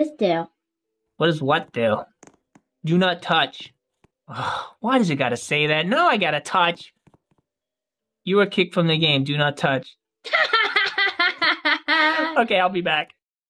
This do. What does what do? Do not touch. Ugh, why does it gotta say that? No, I gotta touch. You are kicked from the game. Do not touch. Okay, I'll be back.